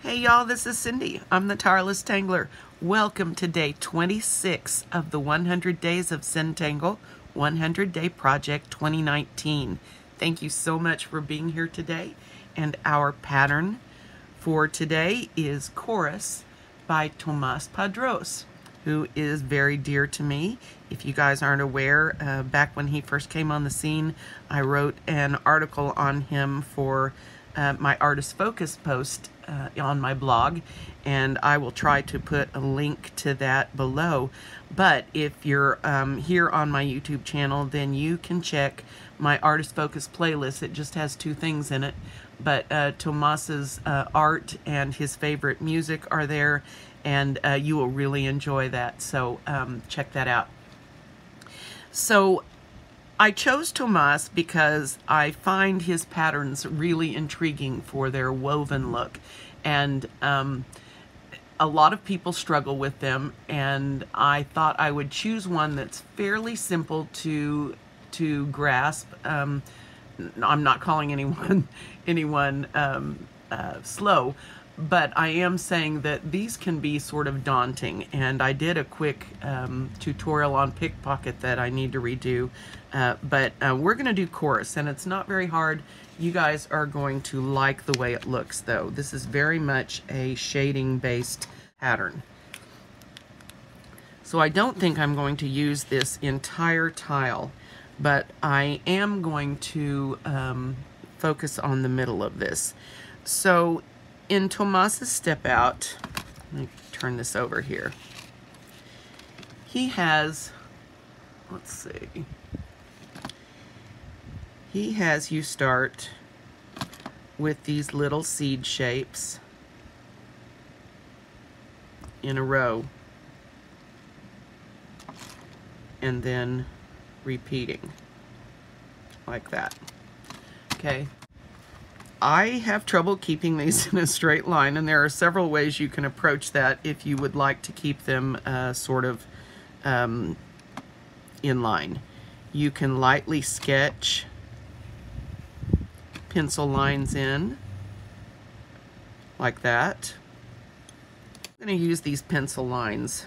Hey y'all, this is Cindy. I'm the Tireless Tangler. Welcome to day 26 of the 100 Days of Zentangle 100 Day Project 2019. Thank you so much for being here today. And our pattern for today is Chorus by Tomàs Padrós, who is very dear to me. If you guys aren't aware, uh, back when he first came on the scene, I wrote an article on him for uh, my Artist Focus post uh, on my blog, and I will try to put a link to that below. But if you're um, here on my YouTube channel, then you can check my Artist Focus playlist. It just has two things in it, but uh, Tomàs's uh, art and his favorite music are there, and uh, you will really enjoy that. So um, check that out. So I chose Tomàs because I find his patterns really intriguing for their woven look. And um, a lot of people struggle with them, and I thought I would choose one that's fairly simple to to grasp. Um, I'm not calling anyone anyone um, uh, slow, but I am saying that these can be sort of daunting and I did a quick um, tutorial on pickpocket that I need to redo uh, but uh, we're gonna do chorus and it's not very hard. You guys are going to like the way it looks though. This is very much a shading based pattern. So I don't think I'm going to use this entire tile but I am going to um, focus on the middle of this. So in Tomàs's step out, let me turn this over here. He has, let's see, he has you start with these little seed shapes in a row and then repeating like that. Okay, I have trouble keeping these in a straight line, and there are several ways you can approach that if you would like to keep them uh, sort of um, in line. You can lightly sketch pencil lines in, like that. I'm going to use these pencil lines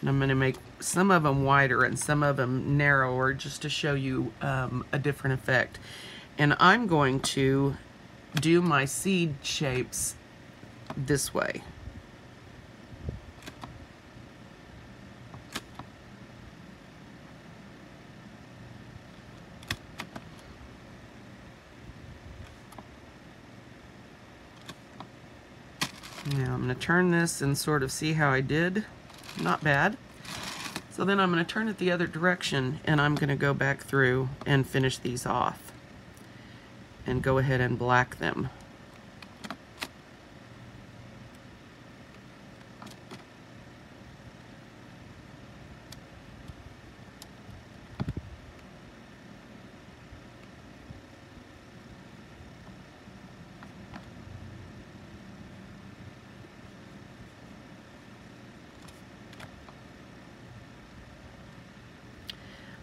and I'm going to make some of them wider and some of them narrower just to show you um, a different effect. And I'm going to do my seed shapes this way. Now I'm going to turn this and sort of see how I did. Not bad. So then I'm going to turn it the other direction and I'm going to go back through and finish these off and go ahead and black them.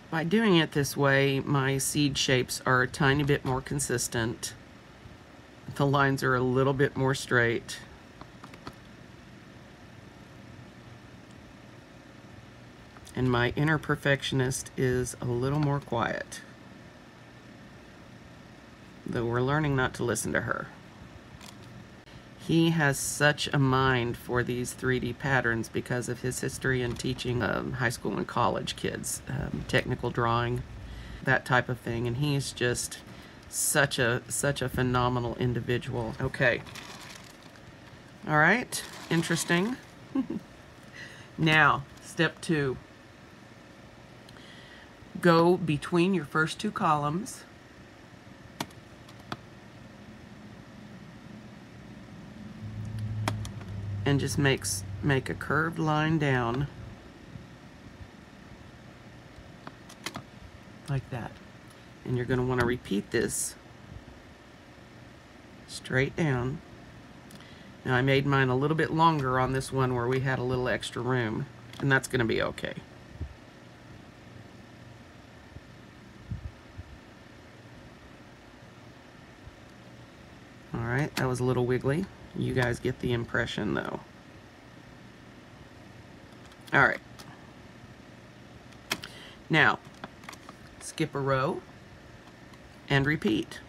By doing it this way, my seed shapes are a tiny bit more consistent. The lines are a little bit more straight. And my inner perfectionist is a little more quiet. Though we're learning not to listen to her. He has such a mind for these 3D patterns because of his history in teaching um, high school and college kids, um, technical drawing, that type of thing. And he's just such a such a phenomenal individual. Okay. All right. Interesting. now, step two. Go between your first two columns and just makes make a curved line down. Like that. And you're going to want to repeat this straight down. Now I made mine a little bit longer on this one where we had a little extra room and that's going to be okay. All right that was a little wiggly. You guys get the impression though. All right. Now, skip a row and repeat.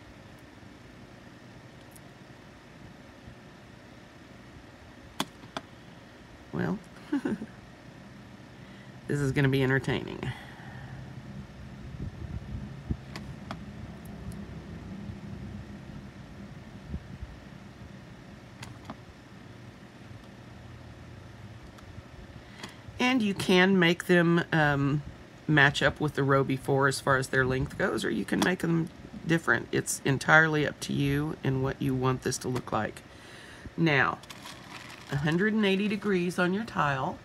Well, this is going to be entertaining. And you can make them um, match up with the row before as far as their length goes, or you can make them different. It's entirely up to you and what you want this to look like. Now, 180 degrees on your tile.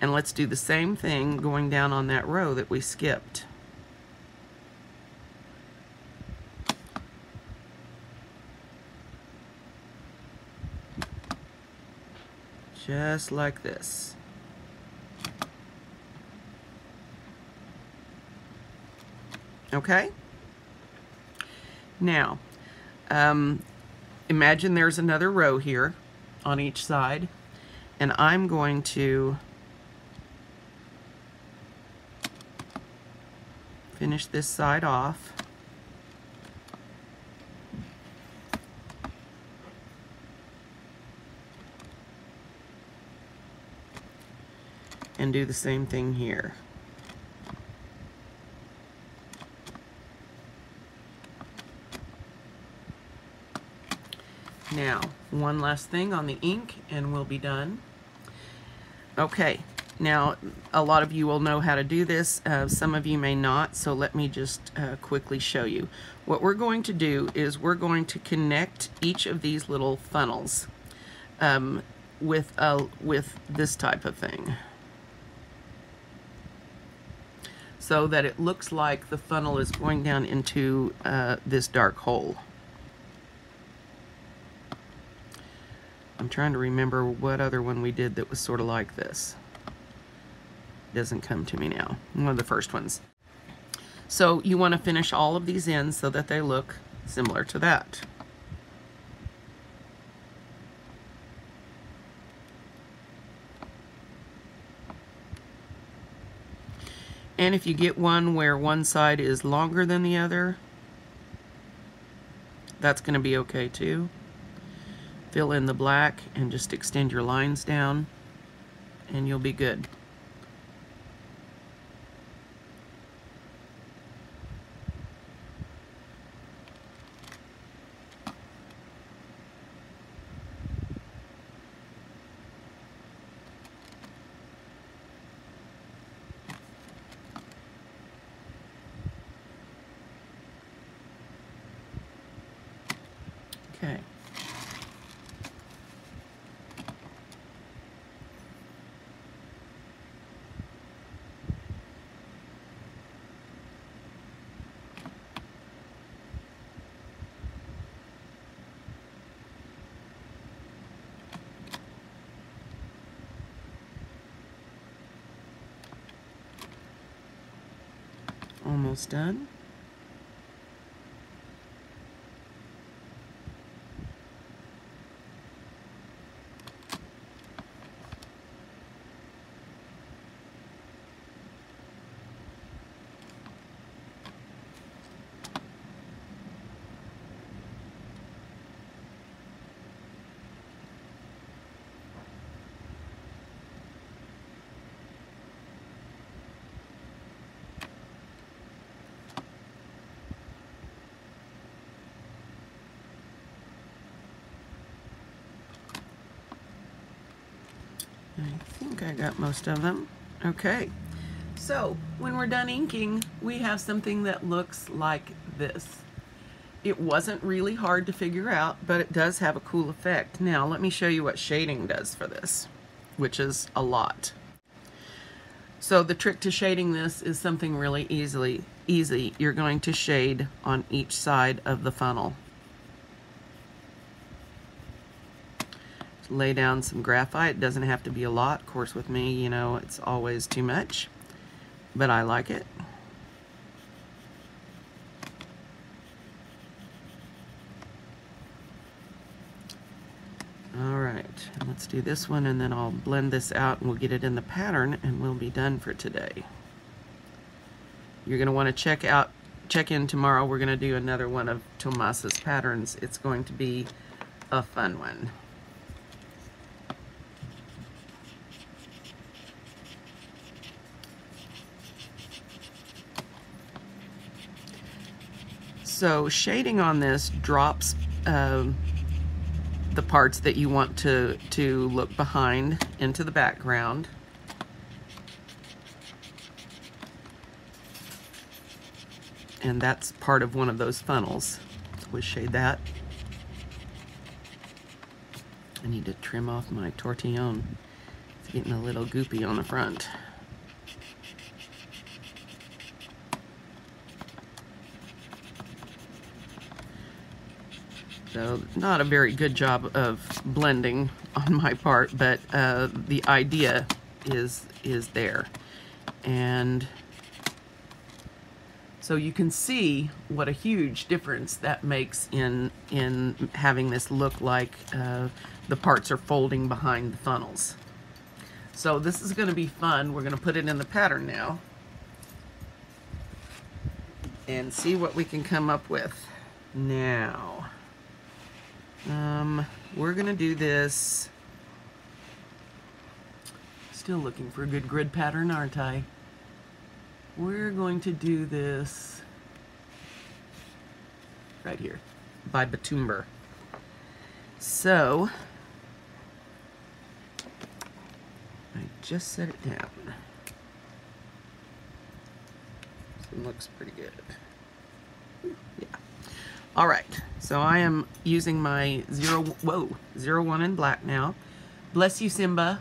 And let's do the same thing going down on that row that we skipped. Just like this. Okay? Now, um, imagine there's another row here on each side, and I'm going to finish this side off. And do the same thing here. Now, one last thing on the ink and we'll be done. Okay, now a lot of you will know how to do this. Uh, some of you may not, so let me just uh, quickly show you. What we're going to do is we're going to connect each of these little funnels um, with, a, with this type of thing. So that it looks like the funnel is going down into uh, this dark hole. I'm trying to remember what other one we did that was sort of like this. Doesn't come to me now. One of the first ones. So you want to finish all of these in so that they look similar to that. And if you get one where one side is longer than the other, that's going to be okay too fill in the black and just extend your lines down and you'll be good. Okay. almost done. I think I got most of them. Okay, so when we're done inking, we have something that looks like this. It wasn't really hard to figure out, but it does have a cool effect. Now, let me show you what shading does for this, which is a lot. So the trick to shading this is something really easily easy. You're going to shade on each side of the funnel. lay down some graphite. It doesn't have to be a lot. Of course, with me, you know, it's always too much, but I like it. All right, let's do this one and then I'll blend this out and we'll get it in the pattern and we'll be done for today. You're gonna wanna check out, check in tomorrow. We're gonna to do another one of Tomàs's patterns. It's going to be a fun one. So shading on this drops um, the parts that you want to, to look behind into the background. And that's part of one of those funnels. So we shade that. I need to trim off my tortillon. It's getting a little goopy on the front. So not a very good job of blending on my part, but uh, the idea is is there. And so you can see what a huge difference that makes in in having this look like uh, the parts are folding behind the funnels. So this is going to be fun. We're going to put it in the pattern now and see what we can come up with. Now, um, we're gonna do this. Still looking for a good grid pattern, aren't I? We're going to do this right here by Batumber. So, I just set it down. One looks pretty good. Yeah. All right, so I am using my zero, whoa, zero one in black now. Bless you, Simba.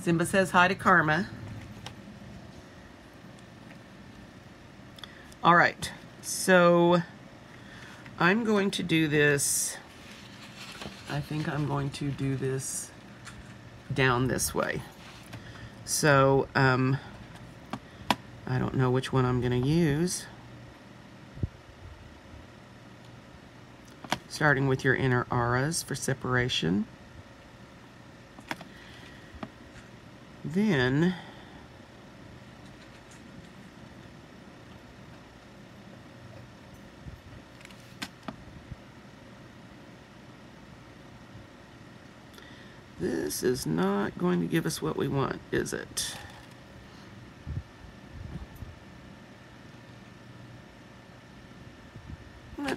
Simba says hi to Karma. All right, so I'm going to do this, I think I'm going to do this down this way. So, um, I don't know which one I'm gonna use. Starting with your inner auras for separation. Then this is not going to give us what we want, is it?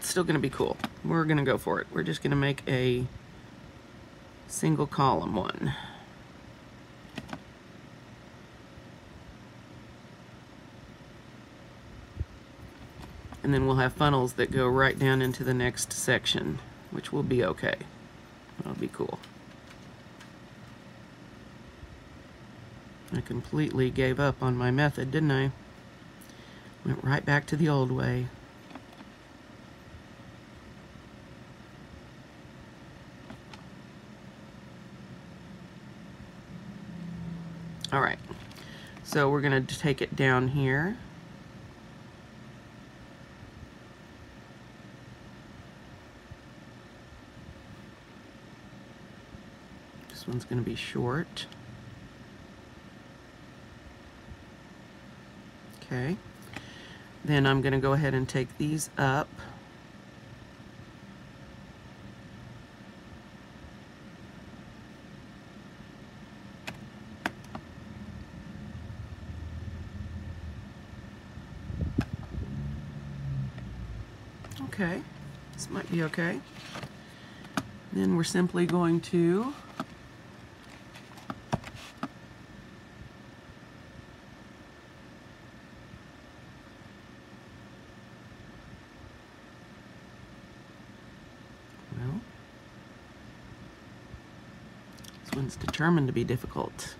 That's still going to be cool. We're going to go for it. We're just going to make a single column one. And then we'll have funnels that go right down into the next section, which will be okay. That'll be cool. I completely gave up on my method, didn't I? Went right back to the old way. All right, so we're gonna take it down here. This one's gonna be short. Okay, then I'm gonna go ahead and take these up. Okay, this might be okay. Then we're simply going to well, this one's determined to be difficult.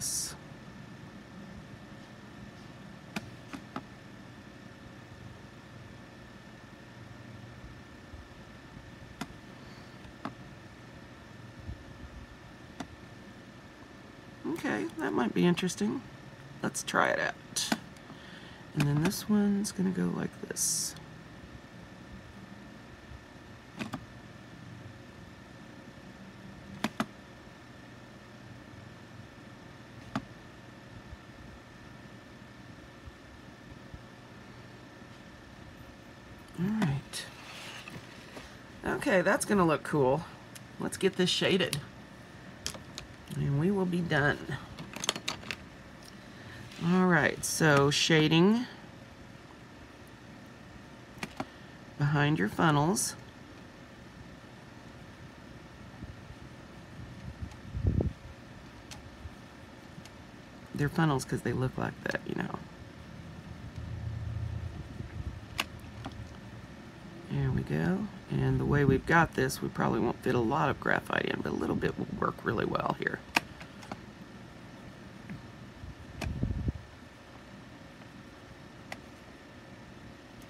This. Okay, that might be interesting. Let's try it out. And then this one's gonna go like this. All right. Okay, that's gonna look cool. Let's get this shaded and we will be done. All right, so shading behind your funnels. They're funnels because they look like that, you know. We go. And the way we've got this, we probably won't fit a lot of graphite in, but a little bit will work really well here.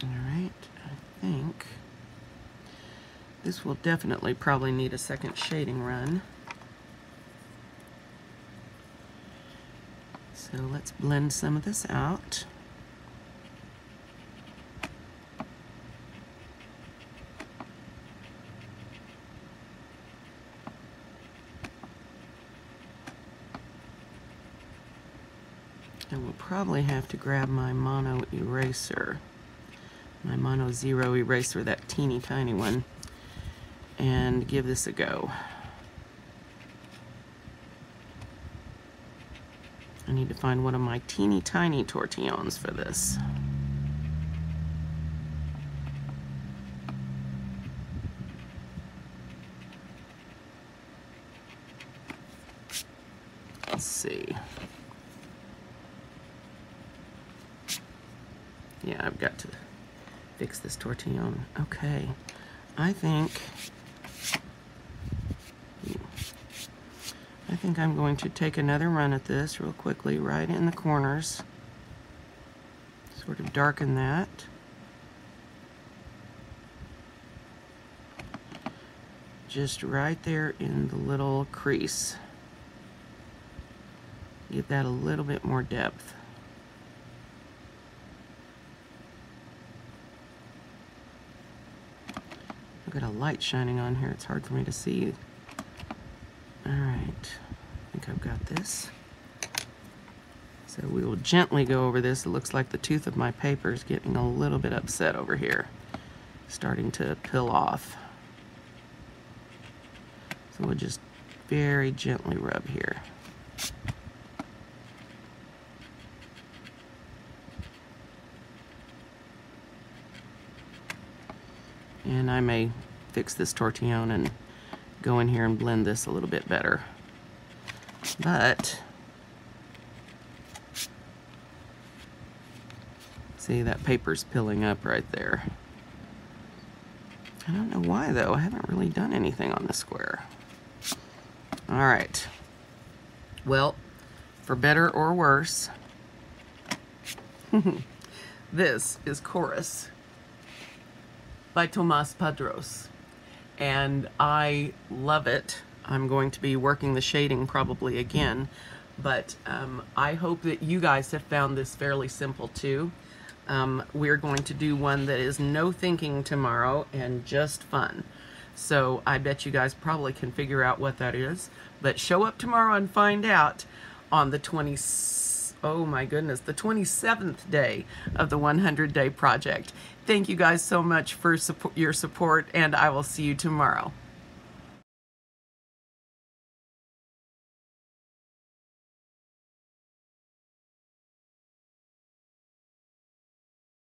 Alright, I think this will definitely probably need a second shading run. So let's blend some of this out. And we'll probably have to grab my mono eraser, my mono zero eraser, that teeny tiny one and give this a go. I need to find one of my teeny tiny tortillons for this. Let's see. Yeah, I've got to fix this tortillon. Okay. I think I think I'm going to take another run at this real quickly, right in the corners. Sort of darken that. Just right there in the little crease. Give that a little bit more depth. I've got a light shining on here. It's hard for me to see all right, I think I've got this. So we will gently go over this. It looks like the tooth of my paper is getting a little bit upset over here, starting to peel off. So we'll just very gently rub here. And I may fix this tortillon and go in here and blend this a little bit better. But, see that paper's pilling up right there. I don't know why though, I haven't really done anything on the square. All right, well, for better or worse, this is Chorus by Tomàs Padrós and I love it. I'm going to be working the shading probably again, but um, I hope that you guys have found this fairly simple too. Um, we're going to do one that is no thinking tomorrow and just fun. So I bet you guys probably can figure out what that is, but show up tomorrow and find out on the 20th oh my goodness, the 27th day of the 100 Day Project. Thank you guys so much for support, your support, and I will see you tomorrow.